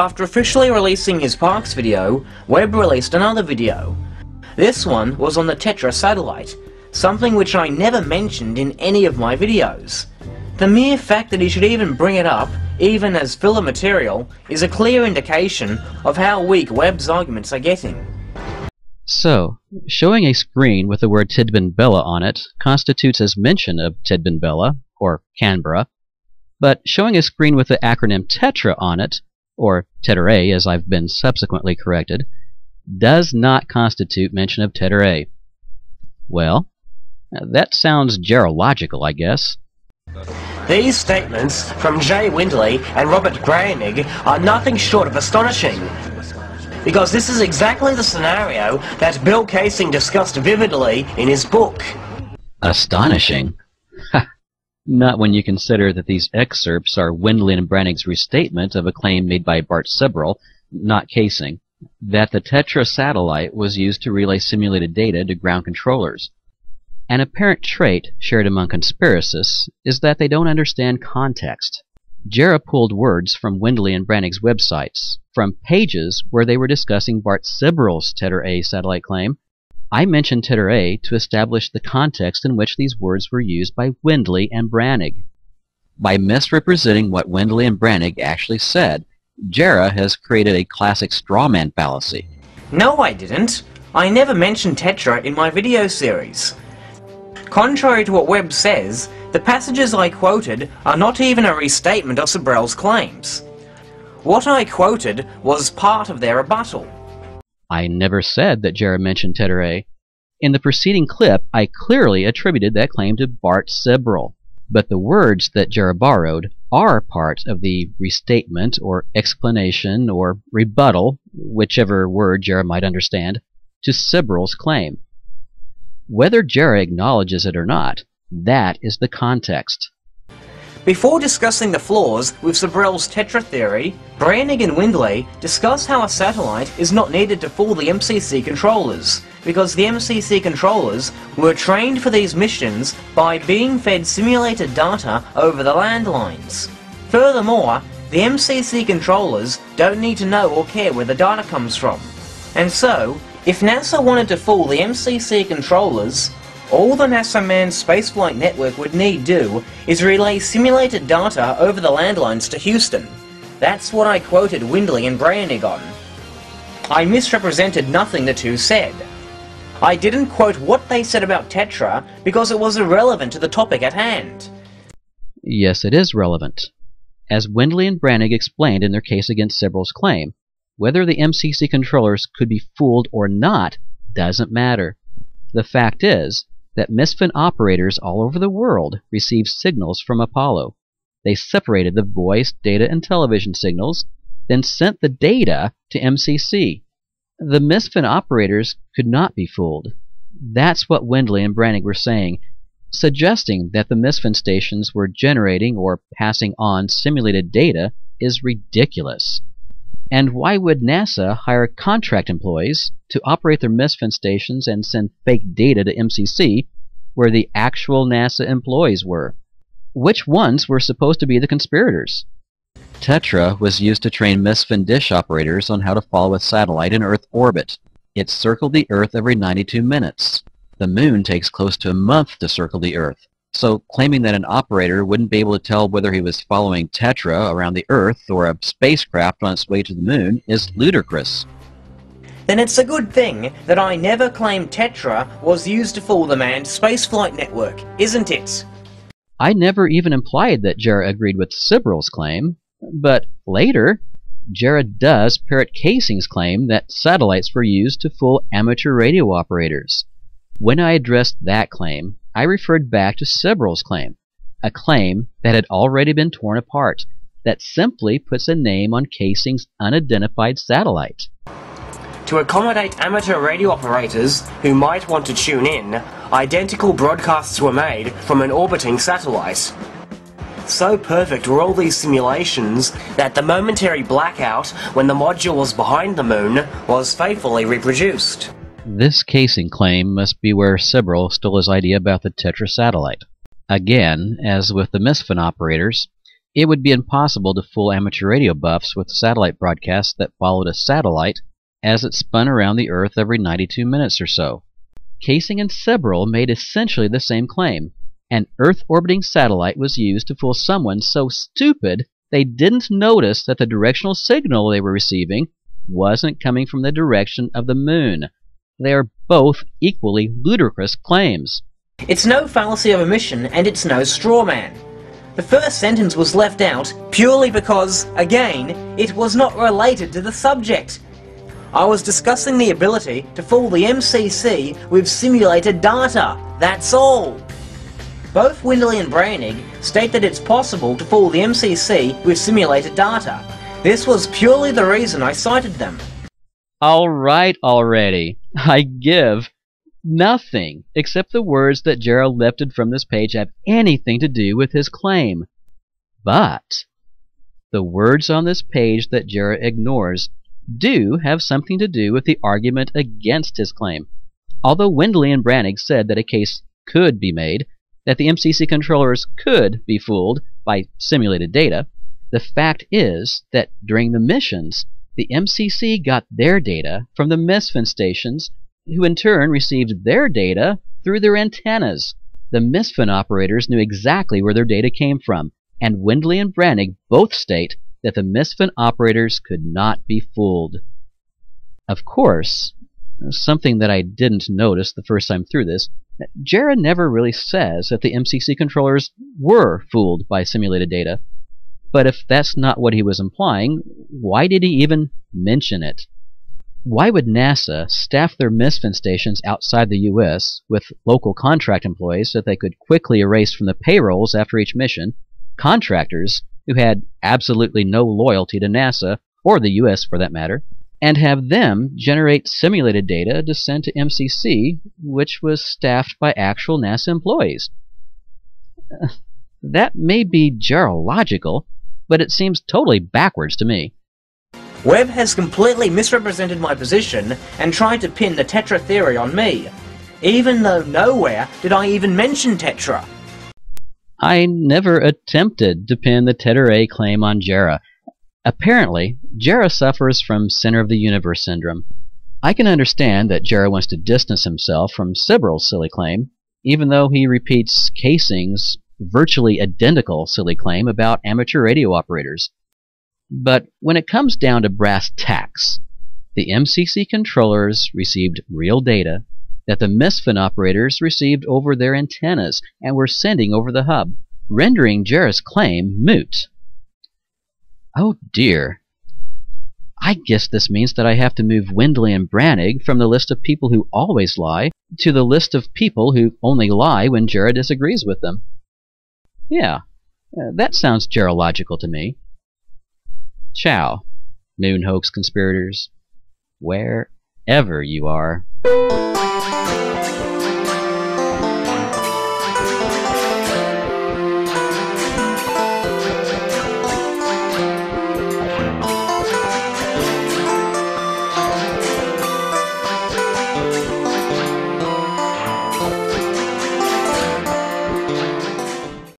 After officially releasing his Parkes video, Webb released another video. This one was on the Tetra satellite, something which I never mentioned in any of my videos. The mere fact that he should even bring it up, even as filler material, is a clear indication of how weak Webb's arguments are getting. So, showing a screen with the word Tidbinbilla on it constitutes as mention of Tidbinbilla, or Canberra, but showing a screen with the acronym TETRA on it, or Tetra as I've been subsequently corrected, does not constitute mention of Tetra Well, that sounds Jarrah-logical, I guess. These statements from Jay Windley and Robert Braeunig are nothing short of astonishing. Because this is exactly the scenario that Bill Kaysing discussed vividly in his book. Astonishing? Not when you consider that these excerpts are Windley and Braeunig's restatement of a claim made by Bart Sibrel, not Kaysing, that the Tetra satellite was used to relay simulated data to ground controllers. An apparent trait shared among conspiracists is that they don't understand context. Jarrah pulled words from Windley and Braeunig's websites, from pages where they were discussing Bart Sibrel's Tetra A satellite claim. I mentioned Tetra to establish the context in which these words were used by Windley and Braeunig. By misrepresenting what Windley and Braeunig actually said, Jarrah has created a classic strawman fallacy. No, I didn't. I never mentioned Tetra in my video series. Contrary to what Webb says, the passages I quoted are not even a restatement of Sibrel's claims. What I quoted was part of their rebuttal. I never said that Jarrah mentioned Tetra In the preceding clip, I clearly attributed that claim to Bart Sibrel, but the words that Jarrah borrowed are part of the restatement or explanation or rebuttal, whichever word Jarrah might understand, to Sibrel's claim. Whether Jarrah acknowledges it or not, that is the context. Before discussing the flaws with Sibrel's tetra theory, Braeunig and Windley discuss how a satellite is not needed to fool the MCC controllers, because the MCC controllers were trained for these missions by being fed simulated data over the landlines. Furthermore, the MCC controllers don't need to know or care where the data comes from. And so, if NASA wanted to fool the MCC controllers, all the NASA manned spaceflight network would need do is relay simulated data over the landlines to Houston. That's what I quoted Windley and Braeunig on. I misrepresented nothing the two said. I didn't quote what they said about Tetra because it was irrelevant to the topic at hand. Yes, it is relevant. As Windley and Braeunig explained in their case against Sibrel's claim, whether the MCC controllers could be fooled or not doesn't matter. The fact is that MSFN operators all over the world received signals from Apollo. They separated the voice, data, and television signals, then sent the data to MCC. The MSFN operators could not be fooled. That's what Windley and Braeunig were saying, suggesting that the MSFN stations were generating or passing on simulated data is ridiculous. And why would NASA hire contract employees to operate their MSFN stations and send fake data to MCC where the actual NASA employees were? Which ones were supposed to be the conspirators? Tetra was used to train MSFN dish operators on how to follow a satellite in Earth orbit. It circled the Earth every 92 minutes. The Moon takes close to a month to circle the Earth. So claiming that an operator wouldn't be able to tell whether he was following Tetra around the Earth or a spacecraft on its way to the Moon is ludicrous. Then it's a good thing that I never claimed Tetra was used to fool the manned spaceflight network, isn't it? I never even implied that Jarrah agreed with Sibrel's claim, but later, Jarrah does parrot Kaysing's claim that satellites were used to fool amateur radio operators. When I addressed that claim, I referred back to Sibrel's claim, a claim that had already been torn apart, that simply puts a name on Kaysing's unidentified satellite. To accommodate amateur radio operators who might want to tune in, identical broadcasts were made from an orbiting satellite. So perfect were all these simulations that the momentary blackout when the module was behind the moon was faithfully reproduced. This Kaysing claim must be where Sibrel stole his idea about the Tetra satellite. Again, as with the MSFN operators, It would be impossible to fool amateur radio buffs with satellite broadcasts that followed a satellite as it spun around the Earth every 92 minutes or so. Kaysing and Sibrel made essentially the same claim. An Earth orbiting satellite was used to fool someone so stupid they didn't notice that the directional signal they were receiving wasn't coming from the direction of the moon. They are both equally ludicrous claims. It's no fallacy of omission, and it's no straw man. The first sentence was left out purely because, again, it was not related to the subject. I was discussing the ability to fool the MCC with simulated data, that's all. Both Windley and Braeunig state that it's possible to fool the MCC with simulated data. This was purely the reason I cited them. Alright already. I give. Nothing except the words that Gerald lifted from this page have anything to do with his claim. But the words on this page that Jarrah ignores do have something to do with the argument against his claim. Although Windley and Braeunig said that a case could be made, that the MCC controllers could be fooled by simulated data, the fact is that during the missions, the MCC got their data from the MSFN stations who in turn received their data through their antennas. The MSFN operators knew exactly where their data came from, and Windley and Braeunig both state that the MSFN operators could not be fooled. Of course, something that I didn't notice the first time through this, Jarrah never really says that the MCC controllers were fooled by simulated data. But if that's not what he was implying, why did he even mention it? Why would NASA staff their MSFN stations outside the U.S. with local contract employees that they could quickly erase from the payrolls after each mission contractors who had absolutely no loyalty to NASA, or the U.S. for that matter, and have them generate simulated data to send to MCC, which was staffed by actual NASA employees? Uh, that may be logical, but it seems totally backwards to me. Webb has completely misrepresented my position and tried to pin the Tetra theory on me, even though nowhere did I even mention Tetra. I never attempted to pin the Tetra claim on Jarrah. Apparently, Jarrah suffers from center of the universe syndrome. I can understand that Jarrah wants to distance himself from Sibrel's silly claim, even though he repeats Kaysing's virtually identical silly claim about amateur radio operators. But when it comes down to brass tacks, the MCC controllers received real data that the MSFN operators received over their antennas and were sending over the hub, rendering Jarrah's claim moot. Oh dear. I guess this means that I have to move Windley and Braeunig from the list of people who always lie to the list of people who only lie when Jarrah disagrees with them. Yeah, uh, that sounds Jarrah-logical to me. Ciao, moon hoax conspirators, wherever you are.